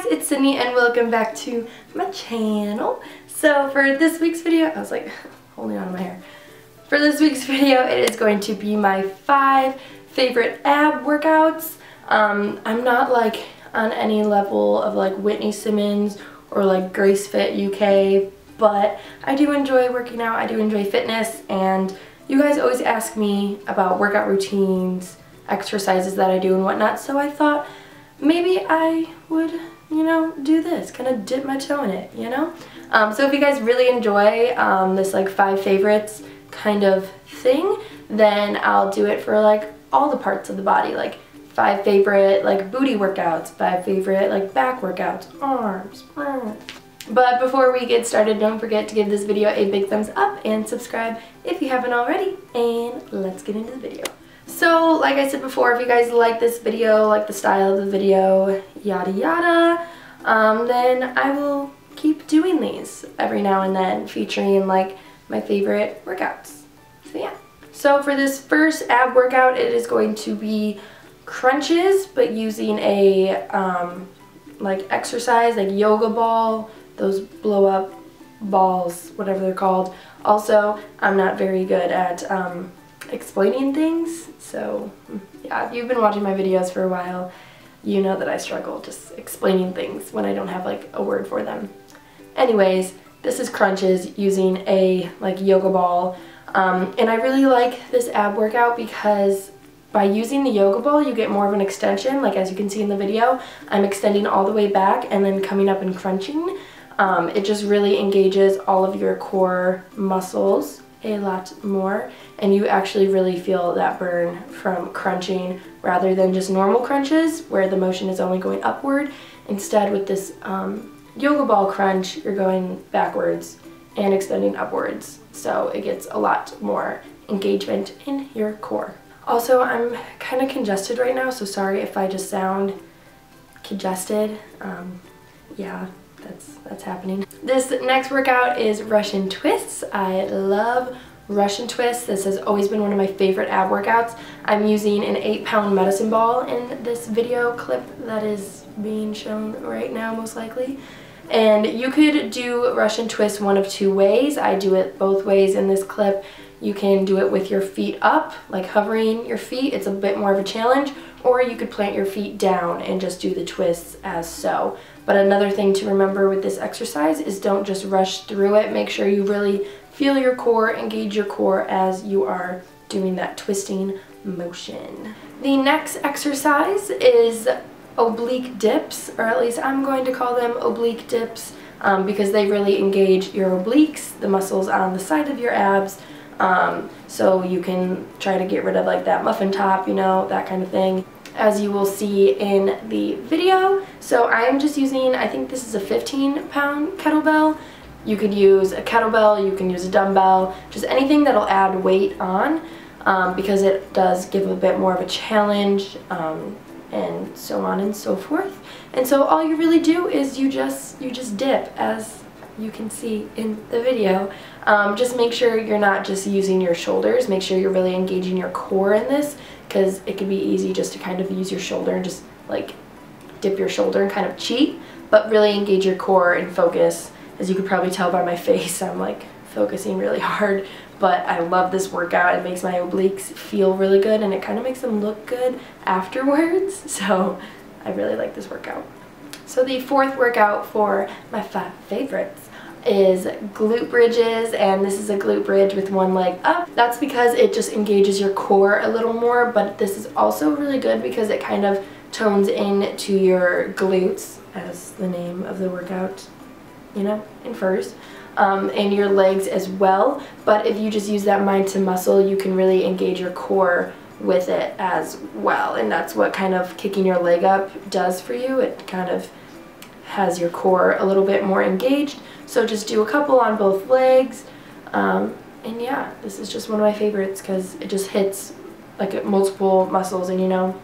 guys, it's Sydney and welcome back to my channel. So for this week's video, I was like holding on to my hair. For this week's video, it is going to be my five favorite ab workouts. Um, I'm not like on any level of like Whitney Simmons or like Grace Fit UK, but I do enjoy working out, I do enjoy fitness, and you guys always ask me about workout routines, exercises that I do and whatnot, so I thought maybe I would, you know, do this, kind of dip my toe in it, you know? Um, so if you guys really enjoy um, this like five favorites kind of thing, then I'll do it for like all the parts of the body, like five favorite like booty workouts, five favorite like back workouts, arms. But before we get started, don't forget to give this video a big thumbs up and subscribe if you haven't already. And let's get into the video. So, like I said before, if you guys like this video, like the style of the video, yada yada, um, then I will keep doing these every now and then, featuring like my favorite workouts. So yeah. So for this first ab workout, it is going to be crunches, but using a um, like exercise, like yoga ball, those blow up balls, whatever they're called. Also, I'm not very good at um, explaining things. So yeah, if you've been watching my videos for a while, you know that I struggle just explaining things when I don't have like a word for them. Anyways, this is crunches using a like yoga ball. Um, and I really like this ab workout because by using the yoga ball you get more of an extension like as you can see in the video I'm extending all the way back and then coming up and crunching um, it just really engages all of your core muscles a lot more and you actually really feel that burn from crunching rather than just normal crunches where the motion is only going upward. Instead with this um, yoga ball crunch you're going backwards and extending upwards so it gets a lot more engagement in your core. Also I'm kind of congested right now so sorry if I just sound congested. Um, yeah that's that's happening. This next workout is Russian twists. I love Russian twists. This has always been one of my favorite ab workouts. I'm using an 8 pound medicine ball in this video clip that is being shown right now most likely. And you could do Russian twist one of two ways. I do it both ways in this clip. You can do it with your feet up, like hovering your feet. It's a bit more of a challenge. Or you could plant your feet down and just do the twists as so. But another thing to remember with this exercise is don't just rush through it. Make sure you really feel your core, engage your core as you are doing that twisting motion. The next exercise is oblique dips, or at least I'm going to call them oblique dips um, because they really engage your obliques, the muscles on the side of your abs, um, so you can try to get rid of like that muffin top, you know, that kind of thing as you will see in the video. So I'm just using, I think this is a 15 pound kettlebell. You could use a kettlebell, you can use a dumbbell, just anything that'll add weight on um, because it does give a bit more of a challenge um, and so on and so forth. And so all you really do is you just, you just dip as you can see in the video. Um, just make sure you're not just using your shoulders, make sure you're really engaging your core in this because it can be easy just to kind of use your shoulder and just like dip your shoulder and kind of cheat, but really engage your core and focus. As you could probably tell by my face, I'm like focusing really hard, but I love this workout. It makes my obliques feel really good and it kind of makes them look good afterwards. So I really like this workout. So the fourth workout for my five favorites is glute bridges and this is a glute bridge with one leg up. That's because it just engages your core a little more but this is also really good because it kind of tones in to your glutes as the name of the workout you know infers um, and your legs as well but if you just use that mind to muscle you can really engage your core with it as well and that's what kind of kicking your leg up does for you it kind of has your core a little bit more engaged so just do a couple on both legs. Um, and yeah, this is just one of my favorites because it just hits like multiple muscles and you know,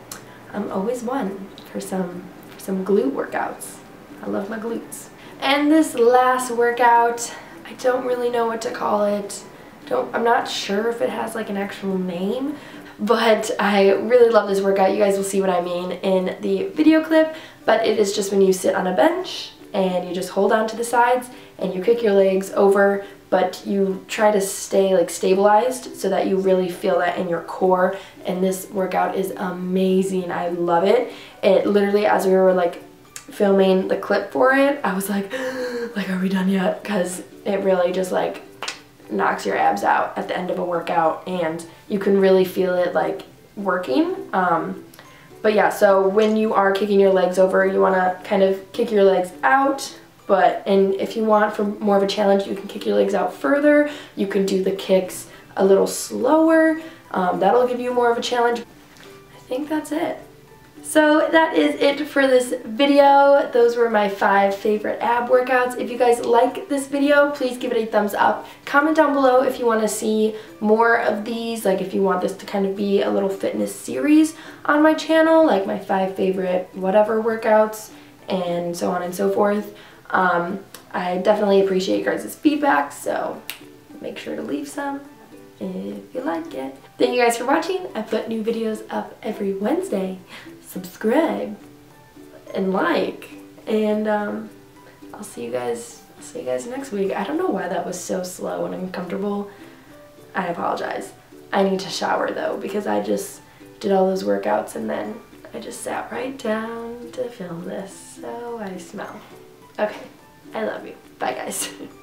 I'm always one for some, for some glute workouts. I love my glutes. And this last workout, I don't really know what to call it. Don't, I'm not sure if it has like an actual name, but I really love this workout. You guys will see what I mean in the video clip, but it is just when you sit on a bench and you just hold on to the sides and you kick your legs over but you try to stay like stabilized so that you really feel that in your core. And this workout is amazing. I love it. It literally as we were like filming the clip for it I was like like are we done yet? Because it really just like knocks your abs out at the end of a workout and you can really feel it like working um, but yeah so when you are kicking your legs over you want to kind of kick your legs out but, and if you want for more of a challenge, you can kick your legs out further. You can do the kicks a little slower. Um, that'll give you more of a challenge. I think that's it. So that is it for this video. Those were my five favorite ab workouts. If you guys like this video, please give it a thumbs up. Comment down below if you want to see more of these, like if you want this to kind of be a little fitness series on my channel, like my five favorite whatever workouts and so on and so forth. Um, I definitely appreciate you guys' feedback, so make sure to leave some if you like it. Thank you guys for watching. I put new videos up every Wednesday. Subscribe and like, and um, I'll see you guys. I'll see you guys next week. I don't know why that was so slow and uncomfortable. I apologize. I need to shower though because I just did all those workouts and then I just sat right down to film this, so I smell. Okay, I love you. Bye guys.